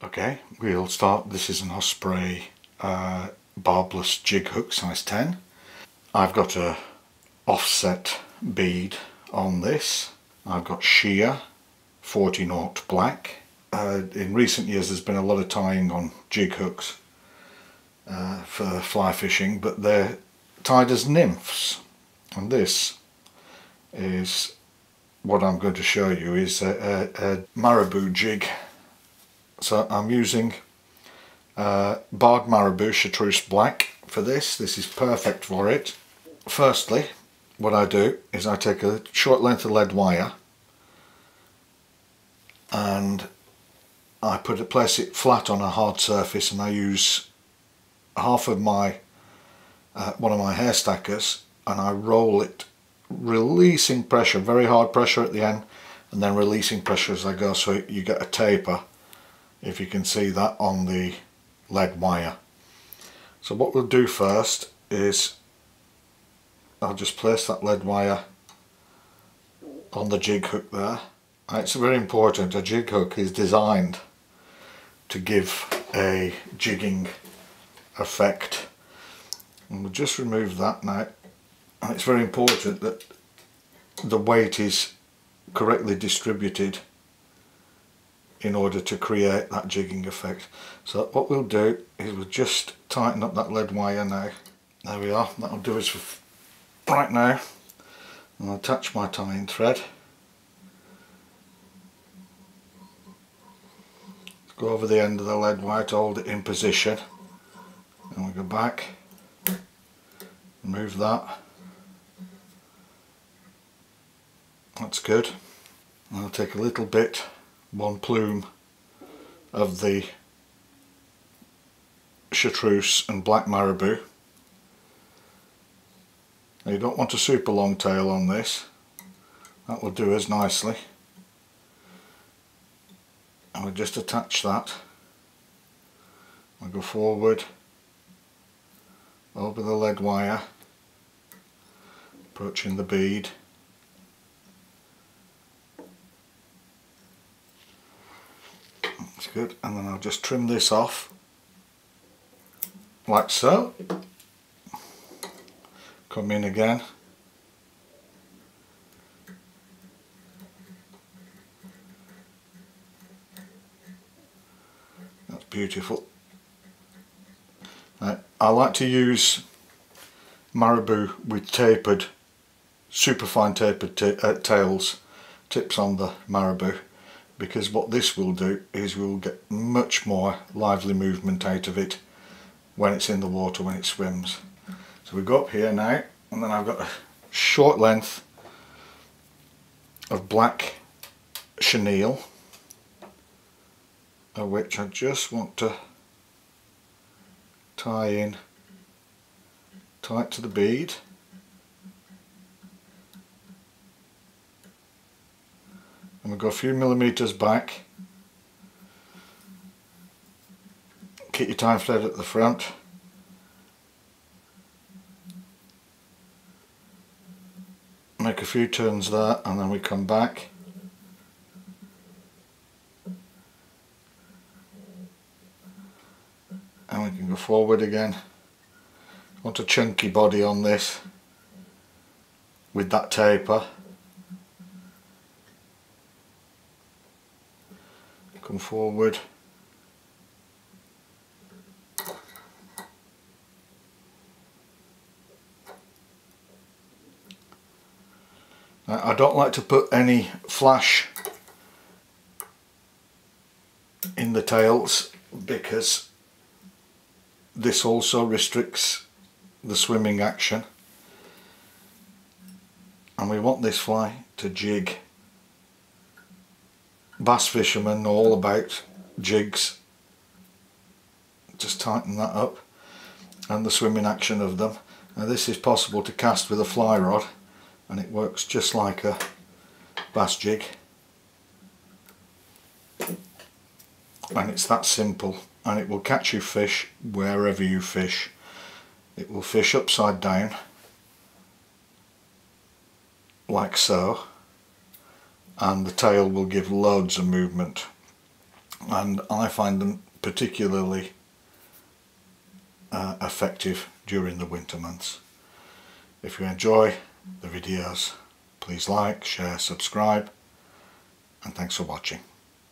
Okay, we'll start. This is an Osprey uh, barbless jig hook size 10. I've got a offset bead on this. I've got sheer 40 knot black. Uh, in recent years there's been a lot of tying on jig hooks uh, for fly fishing but they're tied as nymphs and this is what I'm going to show you is a, a, a marabou jig so I'm using uh, barred marabou chartreuse black for this. This is perfect for it. Firstly what I do is I take a short length of lead wire and I put it place it flat on a hard surface and I use half of my uh, one of my hair stackers and I roll it releasing pressure very hard pressure at the end and then releasing pressure as I go so you get a taper if you can see that on the lead wire. So what we'll do first is I'll just place that lead wire on the jig hook there. It's very important a jig hook is designed to give a jigging effect. And we'll just remove that now. And it's very important that the weight is correctly distributed in order to create that jigging effect. So what we'll do is we'll just tighten up that lead wire now. There we are. That'll do us for right now. I'll attach my tying thread. Go over the end of the lead wire to hold it in position. And we go back. Remove that. That's good. I'll take a little bit one plume of the chartreuse and black marabou. Now you don't want a super long tail on this. That will do us nicely. And we'll just attach that. I'll go forward over the lead wire approaching the bead that's good and then I'll just trim this off like so. Come in again. That's beautiful. I like to use marabou with tapered super fine tapered uh, tails tips on the marabou because what this will do is we'll get much more lively movement out of it when it's in the water when it swims. So we go up here now and then I've got a short length of black chenille of which I just want to tie in tight to the bead and we go a few millimeters back. Keep your tying thread at the front. Make a few turns there and then we come back. And we can go forward again. Want a chunky body on this with that taper come forward. I don't like to put any flash in the tails because this also restricts the swimming action. And we want this fly to jig bass fishermen know all about jigs. Just tighten that up and the swimming action of them. Now this is possible to cast with a fly rod and it works just like a bass jig. And it's that simple and it will catch you fish wherever you fish. It will fish upside down like so and the tail will give loads of movement and I find them particularly uh, effective during the winter months. If you enjoy the videos please like, share, subscribe and thanks for watching.